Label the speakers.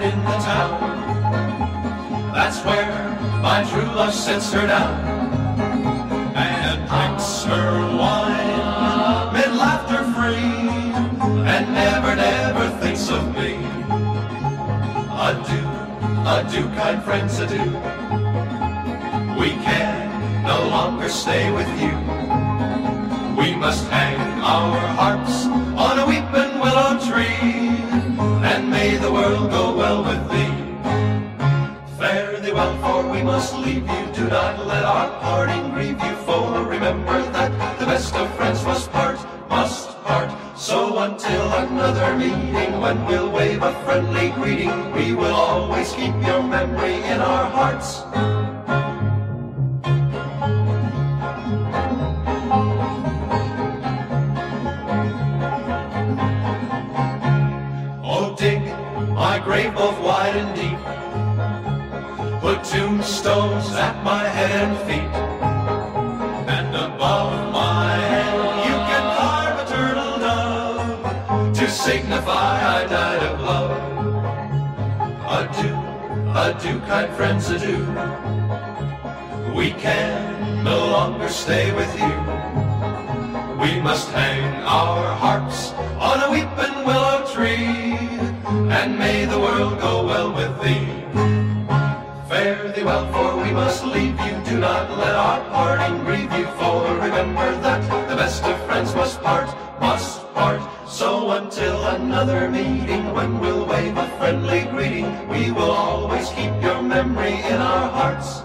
Speaker 1: in the town. That's where my true love sits her down and drinks her wine mid laughter free and never, never thinks of me. Adieu, adieu, kind friends, adieu. We can no longer stay with you. We must hang our hearts. Well, for we must leave you. Do not let our parting grieve you, for remember that the best of friends must part, must part. So until another meeting, when we'll wave a friendly greeting, we will always keep your memory in our hearts. Oh, my grave both wide and deep. Signify I died of love. Adieu, adieu, kind friends, adieu. We can no longer stay with you. We must hang our harps on a weeping willow tree, and may the world go well with thee. Fare thee well, for we must leave you. Do not let our parting grieve you, for remember that the best of friends must part, must part. So until another meeting, when we'll wave a friendly greeting, we will always keep your memory in our hearts.